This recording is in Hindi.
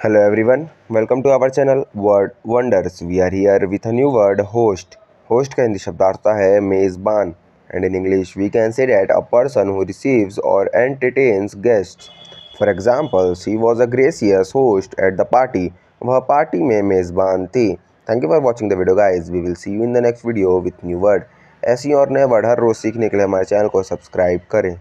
Hello everyone, welcome to our channel Word Wonders. We are here with a new word host. Host का हिंदी शब्दार्थ है मेज़बान and in English we can say that a person who receives or entertains guests. For example, she was a gracious host at the party. वह पार्टी में मेज़बान थी thank you for watching the video guys we will see you in the next video with new word ऐसी और नए वर्ड हर रोज़ सीखने के लिए हमारे चैनल को सब्सक्राइब करें